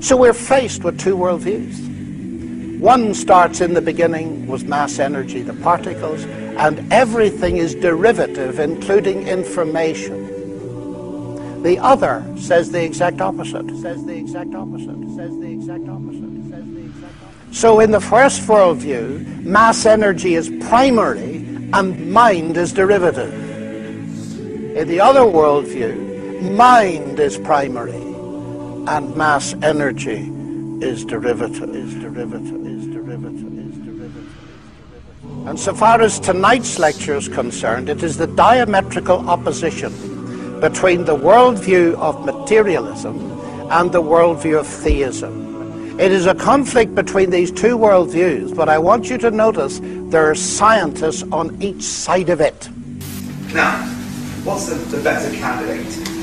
So we're faced with two worldviews. One starts in the beginning with mass energy, the particles, and everything is derivative, including information. The other says the exact opposite. Says the exact opposite. Says the exact opposite. Says the exact opposite. So in the first worldview, mass energy is primary and mind is derivative. In the other worldview, mind is primary and mass energy is derivative. Is derivative. Is derivative. Is derivative. And so far as tonight's lecture is concerned, it is the diametrical opposition between the worldview of materialism and the worldview of theism. It is a conflict between these two worldviews, but I want you to notice there are scientists on each side of it. Now, what's the, the better candidate?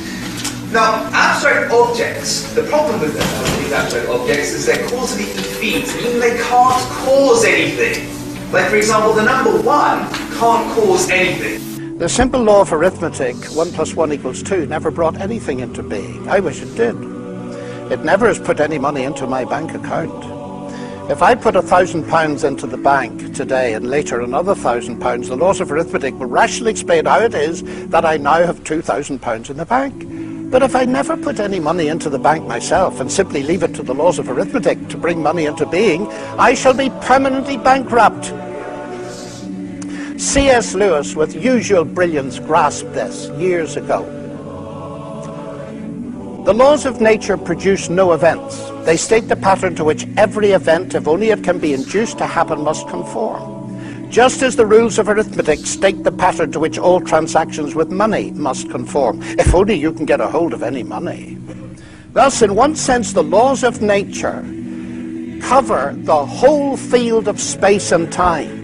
Now, abstract objects, the problem with them, these abstract objects is they're causally effete, meaning they can't cause anything. Like, for example, the number one can't cause anything. The simple law of arithmetic, 1 plus 1 equals 2, never brought anything into being. I wish it did. It never has put any money into my bank account. If I put a thousand pounds into the bank today and later another thousand pounds, the laws of arithmetic will rationally explain how it is that I now have two thousand pounds in the bank. But if I never put any money into the bank myself and simply leave it to the laws of arithmetic to bring money into being, I shall be permanently bankrupt. C.S. Lewis, with usual brilliance, grasped this years ago. The laws of nature produce no events. They state the pattern to which every event, if only it can be induced to happen, must conform. Just as the rules of arithmetic state the pattern to which all transactions with money must conform, if only you can get a hold of any money. Thus, in one sense, the laws of nature cover the whole field of space and time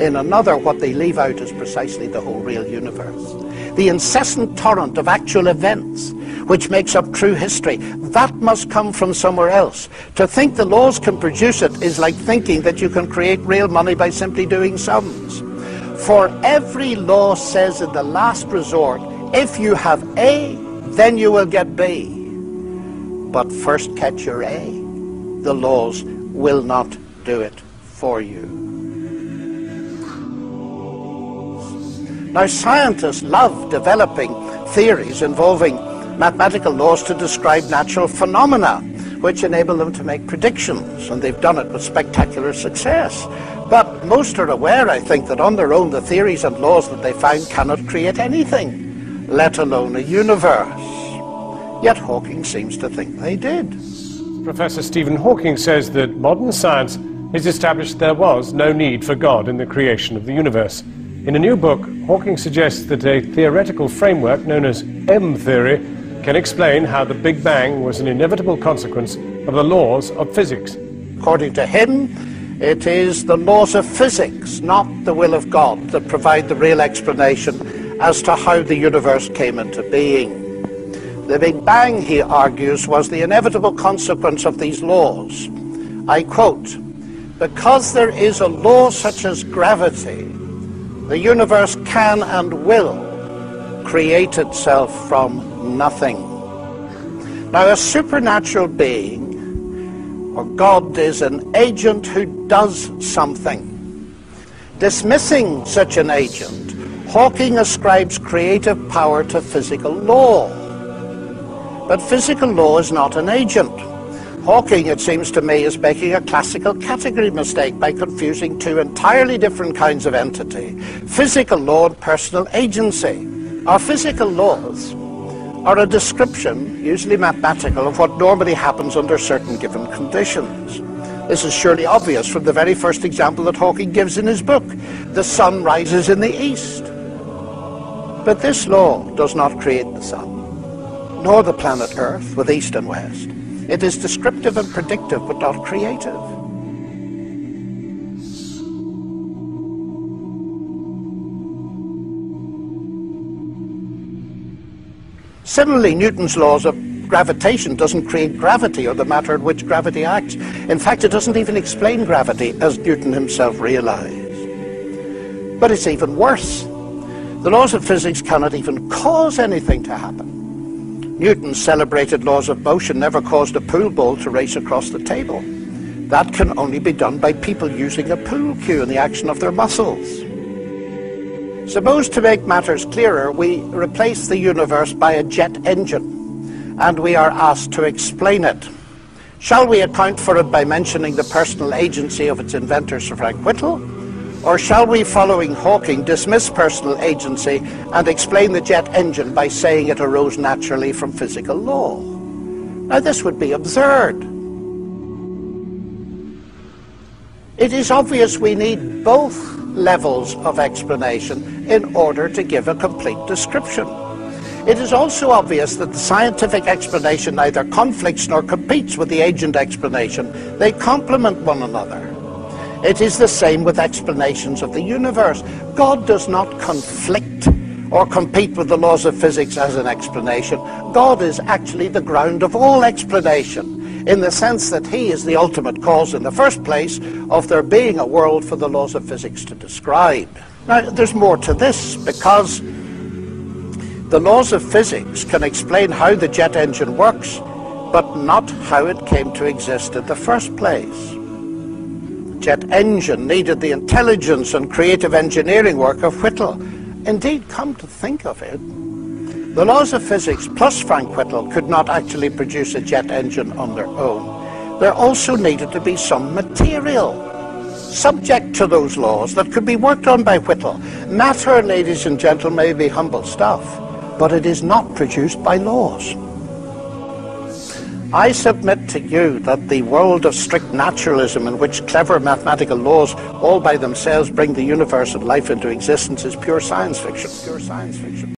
in another, what they leave out is precisely the whole real universe. The incessant torrent of actual events, which makes up true history, that must come from somewhere else. To think the laws can produce it is like thinking that you can create real money by simply doing sums. For every law says in the last resort, if you have A, then you will get B. But first catch your A. The laws will not do it for you. Now, scientists love developing theories involving mathematical laws to describe natural phenomena, which enable them to make predictions, and they've done it with spectacular success. But most are aware, I think, that on their own the theories and laws that they found cannot create anything, let alone a universe. Yet Hawking seems to think they did. Professor Stephen Hawking says that modern science has established there was no need for God in the creation of the universe. In a new book, Hawking suggests that a theoretical framework known as M theory can explain how the Big Bang was an inevitable consequence of the laws of physics. According to him, it is the laws of physics, not the will of God, that provide the real explanation as to how the universe came into being. The Big Bang, he argues, was the inevitable consequence of these laws. I quote, because there is a law such as gravity, the universe can and will create itself from nothing. Now, a supernatural being, or God, is an agent who does something. Dismissing such an agent, Hawking ascribes creative power to physical law. But physical law is not an agent. Hawking, it seems to me, is making a classical category mistake by confusing two entirely different kinds of entity, physical law and personal agency. Our physical laws are a description, usually mathematical, of what normally happens under certain given conditions. This is surely obvious from the very first example that Hawking gives in his book. The sun rises in the east. But this law does not create the sun, nor the planet Earth with east and west. It is descriptive and predictive, but not creative. Similarly, Newton's laws of gravitation doesn't create gravity or the matter in which gravity acts. In fact, it doesn't even explain gravity, as Newton himself realized. But it's even worse. The laws of physics cannot even cause anything to happen. Newton's celebrated laws of motion never caused a pool ball to race across the table. That can only be done by people using a pool cue and the action of their muscles. Suppose to make matters clearer, we replace the universe by a jet engine, and we are asked to explain it. Shall we account for it by mentioning the personal agency of its inventor, Sir Frank Whittle? Or shall we, following Hawking, dismiss personal agency and explain the jet engine by saying it arose naturally from physical law? Now, this would be absurd. It is obvious we need both levels of explanation in order to give a complete description. It is also obvious that the scientific explanation neither conflicts nor competes with the agent explanation. They complement one another. It is the same with explanations of the universe. God does not conflict or compete with the laws of physics as an explanation. God is actually the ground of all explanation in the sense that he is the ultimate cause in the first place of there being a world for the laws of physics to describe. Now, there's more to this because the laws of physics can explain how the jet engine works, but not how it came to exist in the first place jet engine needed the intelligence and creative engineering work of Whittle. Indeed, come to think of it, the laws of physics plus Frank Whittle could not actually produce a jet engine on their own. There also needed to be some material subject to those laws that could be worked on by Whittle. Matter, ladies and gentlemen, may be humble stuff, but it is not produced by laws. I submit to you that the world of strict naturalism in which clever mathematical laws all by themselves bring the universe and life into existence is pure science fiction. Pure science fiction.